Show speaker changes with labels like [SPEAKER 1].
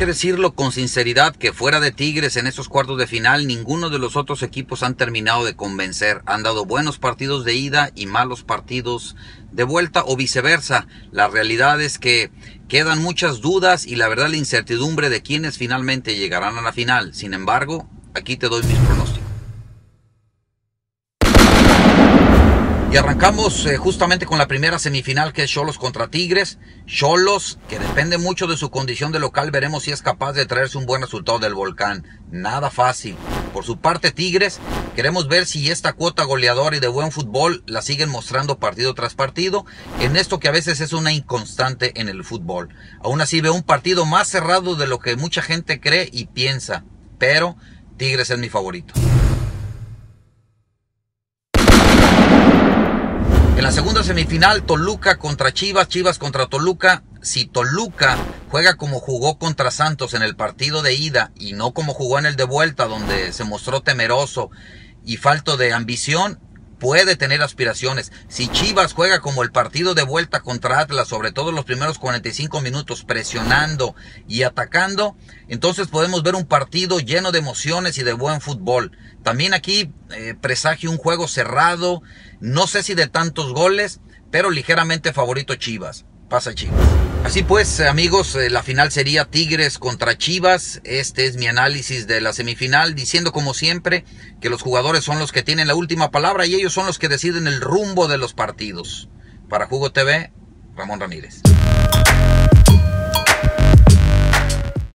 [SPEAKER 1] que decirlo con sinceridad que fuera de Tigres en esos cuartos de final, ninguno de los otros equipos han terminado de convencer. Han dado buenos partidos de ida y malos partidos de vuelta o viceversa. La realidad es que quedan muchas dudas y la verdad la incertidumbre de quienes finalmente llegarán a la final. Sin embargo, aquí te doy mis pronósticos. Y arrancamos eh, justamente con la primera semifinal que es Cholos contra Tigres. Cholos, que depende mucho de su condición de local, veremos si es capaz de traerse un buen resultado del volcán. Nada fácil. Por su parte, Tigres, queremos ver si esta cuota goleadora y de buen fútbol la siguen mostrando partido tras partido, en esto que a veces es una inconstante en el fútbol. Aún así veo un partido más cerrado de lo que mucha gente cree y piensa, pero Tigres es mi favorito. En la segunda semifinal, Toluca contra Chivas, Chivas contra Toluca. Si Toluca juega como jugó contra Santos en el partido de ida y no como jugó en el de vuelta, donde se mostró temeroso y falto de ambición, puede tener aspiraciones. Si Chivas juega como el partido de vuelta contra Atlas, sobre todo los primeros 45 minutos, presionando y atacando, entonces podemos ver un partido lleno de emociones y de buen fútbol. También aquí eh, presagio un juego cerrado, no sé si de tantos goles, pero ligeramente favorito Chivas. Pasa Chivas. Así pues, amigos, eh, la final sería Tigres contra Chivas. Este es mi análisis de la semifinal, diciendo como siempre que los jugadores son los que tienen la última palabra y ellos son los que deciden el rumbo de los partidos. Para Jugo TV, Ramón Ramírez.